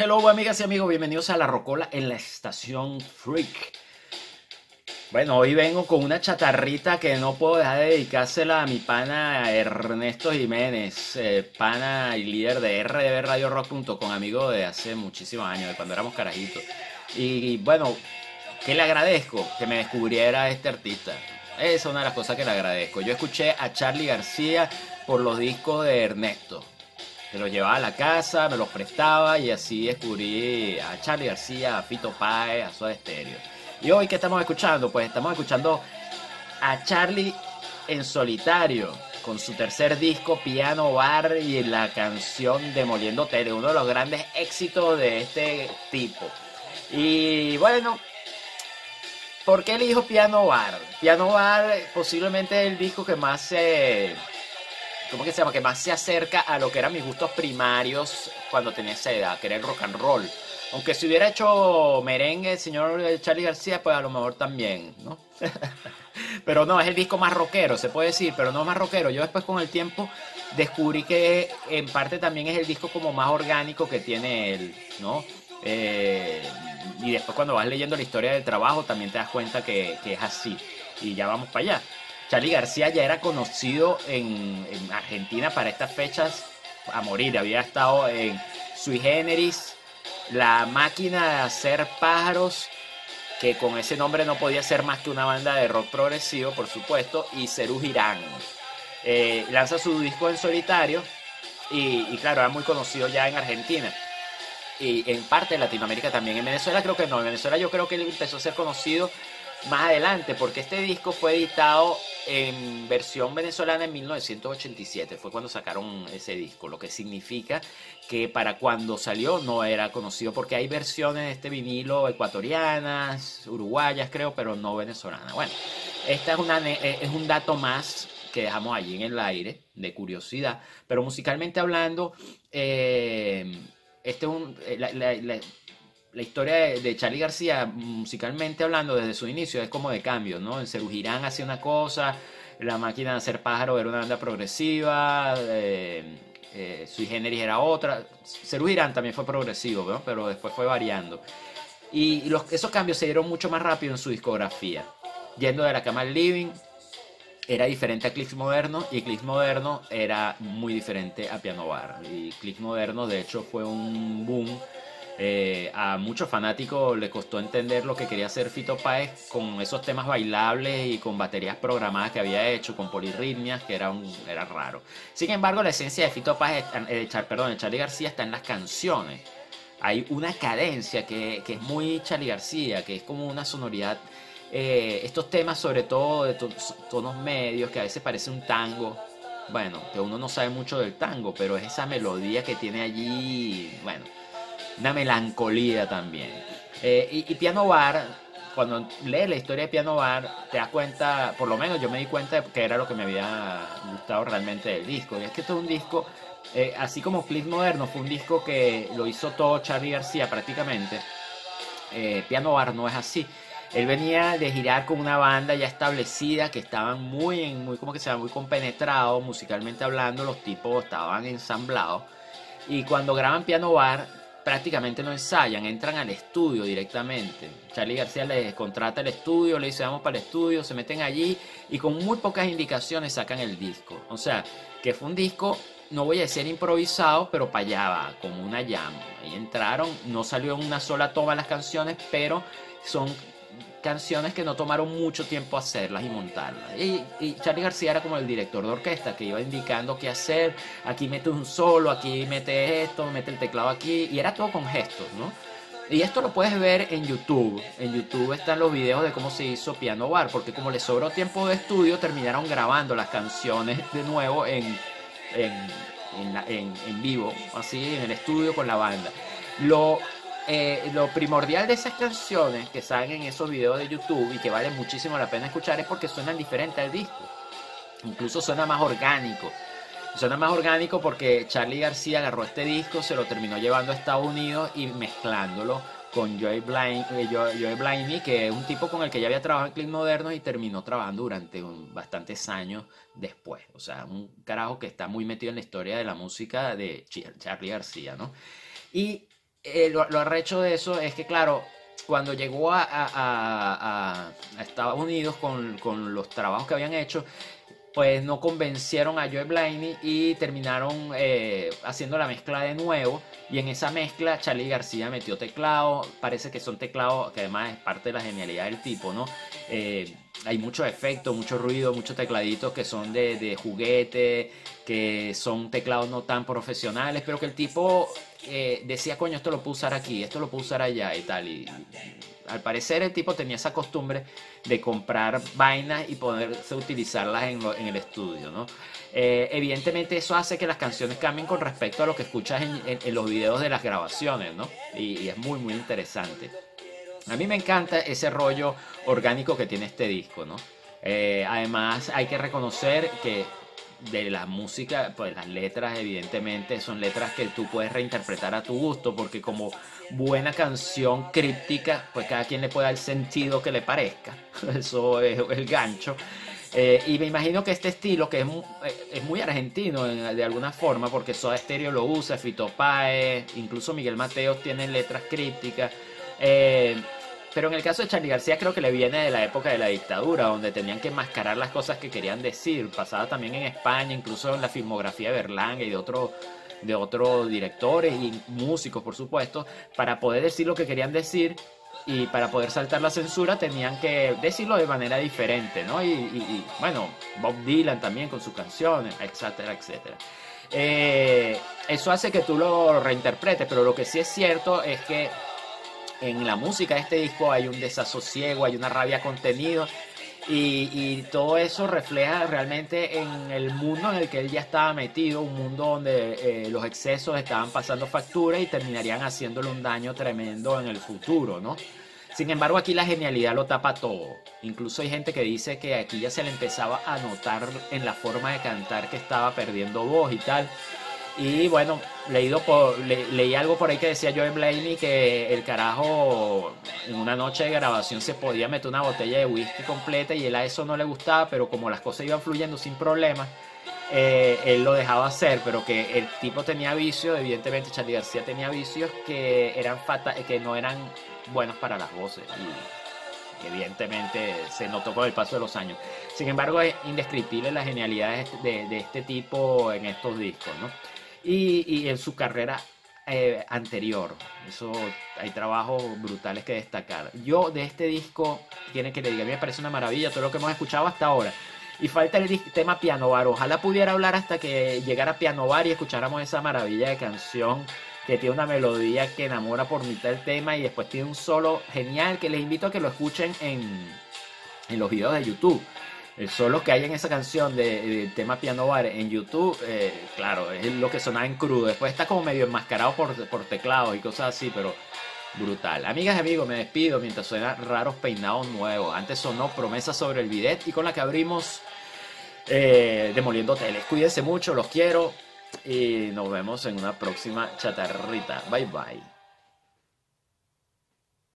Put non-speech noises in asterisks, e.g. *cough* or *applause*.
Hello amigas y amigos, bienvenidos a La Rocola en la estación Freak. Bueno, hoy vengo con una chatarrita que no puedo dejar de dedicársela a mi pana Ernesto Jiménez, eh, pana y líder de rdbradiorock.com, amigo de hace muchísimos años, de cuando éramos carajitos. Y, bueno, que le agradezco que me descubriera este artista. Esa es una de las cosas que le agradezco. Yo escuché a Charlie García por los discos de Ernesto. Me los llevaba a la casa, me los prestaba y así descubrí a Charlie García, a Fito Páez, a Soda Stereo. Y hoy, ¿qué estamos escuchando? Pues estamos escuchando a Charlie en solitario, con su tercer disco, Piano Bar, y la canción Demoliendo Tele, uno de los grandes éxitos de este tipo. Y bueno, ¿por qué elijo Piano Bar? Piano Bar posiblemente el disco que más se... ¿cómo que se llama? Que más se acerca a lo que eran mis gustos primarios cuando tenía esa edad, que era el rock and roll. Aunque si hubiera hecho merengue el señor Charlie García, pues a lo mejor también, ¿no? *laughs* pero no, es el disco más rockero, se puede decir, pero no más rockero. Yo después con el tiempo descubrí que en parte también es el disco como más orgánico que tiene él, ¿no? Eh, y después cuando vas leyendo la historia del trabajo también te das cuenta que es así. Y ya vamos para allá. Charlie García ya era conocido en, en, Argentina para estas fechas a morir. Había estado en Sui Generis, La Máquina de Hacer Pájaros, que con ese nombre no podía ser más que una banda de rock progresivo, por supuesto, y Cerú Girán. Eh, lanza su disco en solitario y, y claro, era muy conocido ya en Argentina y en parte de Latinoamérica también. En Venezuela creo que no. En Venezuela yo creo que él empezó a ser conocido más adelante porque este disco fue editado en versión venezolana en 1987. Fue cuando sacaron ese disco. Lo que significa que para cuando salió no era conocido porque hay versiones de este vinilo ecuatorianas, uruguayas creo, pero no venezolanas. Bueno, esta es, una, es un dato más que dejamos allí en el aire de curiosidad. Pero musicalmente hablando... Eh, este es un, la, la, historia de, de, Charlie García, musicalmente hablando, desde su inicio, es como de cambio, ¿no? En Cerú Girán hacía una cosa, La Máquina de Hacer Pájaro era una banda progresiva, eh, eh, Sui Generis era otra. Cerú Girán también fue progresivo, ¿no? Pero después fue variando. Y los, esos cambios se dieron mucho más rápido en su discografía. Yendo de la cama al living, era diferente a Clicks Moderno y Clicks Moderno era muy diferente a Piano Bar. Y Clicks Moderno de hecho fue un boom. Eh, a muchos fanáticos le costó entender lo que quería hacer Fito Páez con esos temas bailables y con baterías programadas que había hecho, con polirritmias, que era, un, era raro. Sin embargo, la esencia de Fito Páez, eh, perdón, de Charlie García está en las canciones. Hay una cadencia que, que es muy Charlie García, que es como una sonoridad eh, estos temas, sobre todo de tonos medios, que a veces parece un tango. Bueno, que uno no sabe mucho del tango, pero es esa melodía que tiene allí, bueno, una melancolía también. Eh, y, Piano Bar, cuando lees la historia de Piano Bar, te das cuenta, por lo menos yo me di cuenta de que era lo que me había gustado realmente del disco. Y es que esto es un disco, eh, así como Click Moderno, fue un disco que lo hizo todo Charlie García prácticamente. Eh, Piano Bar no es así. Él venía de girar con una banda ya establecida que estaban muy, muy como que se muy compenetrados musicalmente hablando, los tipos estaban ensamblados. Y cuando graban Piano Bar, prácticamente no ensayan, entran al estudio directamente. Charlie García les contrata el estudio, le dice vamos para el estudio, se meten allí y con muy pocas indicaciones sacan el disco. O sea, que fue un disco, no voy a decir improvisado, pero para allá va, como una llama. Ahí entraron, no salió en una sola toma las canciones, pero son canciones que no tomaron mucho tiempo hacerlas y montarlas. Y, y, Charlie García era como el director de orquesta que iba indicando qué hacer. Aquí mete un solo, aquí mete esto, mete el teclado aquí. Y era todo con gestos, ¿no? Y esto lo puedes ver en YouTube. En YouTube están los videos de cómo se hizo Piano Bar, porque como les sobró tiempo de estudio, terminaron grabando las canciones de nuevo en, en, en, en, en vivo, así en el estudio con la banda. Lo eh, lo primordial de esas canciones que salen en esos videos de YouTube y que vale muchísimo la pena escuchar es porque suenan diferente al disco. Incluso suena más orgánico. Suena más orgánico porque Charlie García agarró este disco, se lo terminó llevando a Estados Unidos y mezclándolo con Joey, Blind, eh, Joey Bliney, que es un tipo con el que ya había trabajado en Click Moderno y terminó trabajando durante un, bastantes años después. O sea, un carajo que está muy metido en la historia de la música de Charlie García, ¿no? Y eh, lo, lo arrecho de eso es que, claro, cuando llegó a, Estados Unidos con, con los trabajos que habían hecho, pues no convencieron a Joe Blaney y terminaron eh, haciendo la mezcla de nuevo. Y en esa mezcla Charlie García metió teclado, parece que son teclados que además es parte de la genialidad del tipo, ¿no? Eh, hay muchos efectos, mucho ruido, muchos tecladitos que son de, de juguete, que son teclados no tan profesionales, pero que el tipo eh, decía, coño, esto lo puedo usar aquí, esto lo puedo usar allá y tal. Y, al parecer el tipo tenía esa costumbre de comprar vainas y poderse utilizarlas en, lo- en el estudio, ¿no? Eh, evidentemente eso hace que las canciones cambien con respecto a lo que escuchas en, los videos de las grabaciones, ¿no? Y es muy, muy interesante. A mí me encanta ese rollo orgánico que tiene este disco, ¿no? Eh, además hay que reconocer que de la música, pues las letras evidentemente son letras que tú puedes reinterpretar a tu gusto, porque como buena canción críptica, pues cada quien le puede dar el sentido que le parezca. *laughs* Eso es el gancho. Eh, y me imagino que este estilo, que es, eh, muy argentino en- de alguna forma, porque Soda Stereo lo usa, Fito Páez, incluso Miguel Mateos tiene letras crípticas. Pero en el caso de Charlie García creo que le viene de la época de la dictadura, donde tenían que enmascarar las cosas que querían decir. Pasaba también en España, incluso en la filmografía de Berlanga y de otros de otros directores y músicos, por supuesto, para poder decir lo que querían decir y para poder saltar la censura tenían que decirlo de manera diferente, ¿no? Y, y- y, bueno, Bob Dylan también con sus canciones, etcétera, etcétera. Eh, eso hace que tú lo reinterpretes, pero lo que sí es cierto es que en la música de este disco hay un desasosiego, hay una rabia contenido y, todo eso refleja realmente en el mundo en el que él ya estaba metido, un mundo donde eh, los excesos estaban pasando factura y terminarían haciéndole un daño tremendo en el futuro, ¿no? Sin embargo, aquí la genialidad lo tapa todo. Incluso hay gente que dice que aquí ya se le empezaba a notar en la forma de cantar que estaba perdiendo voz y tal. Y bueno, leído por, le- leí algo por ahí que decía Joe Blaney que el carajo en una noche de grabación se podía meter una botella de whisky completa y él a eso no le gustaba, pero como las cosas iban fluyendo sin problemas, eh, él lo dejaba hacer, pero que el tipo tenía vicios, evidentemente Charlie García tenía vicios que eran fata que no eran buenos para las voces y evidentemente se notó con el paso de los años. Sin embargo, es indescriptible la genialidad de este, de- de este tipo en estos discos, ¿no? Y, en su carrera eh, anterior, eso hay trabajos brutales que destacar. Yo de este disco, tiene que le diga, a mí me parece una maravilla todo lo que hemos escuchado hasta ahora. Y falta el tema Piano Bar. Ojalá pudiera hablar hasta que llegara Piano Bar y escucháramos esa maravilla de canción que tiene una melodía que enamora por mitad del tema y después tiene un solo genial que les invito a que lo escuchen en, en los videos de YouTube. El solo que hay en esa canción de- tema Piano Bar en YouTube, eh, claro, es lo que sonaba en crudo. Después está como medio enmascarado por, por teclados y cosas así, pero brutal. Amigas y amigos, me despido mientras suena raros peinados nuevos. Antes sonó Promesa sobre el bidet y con la que abrimos eh, Demoliendo Hoteles. Cuídense mucho, los quiero y nos vemos en una próxima chatarrita. Bye bye.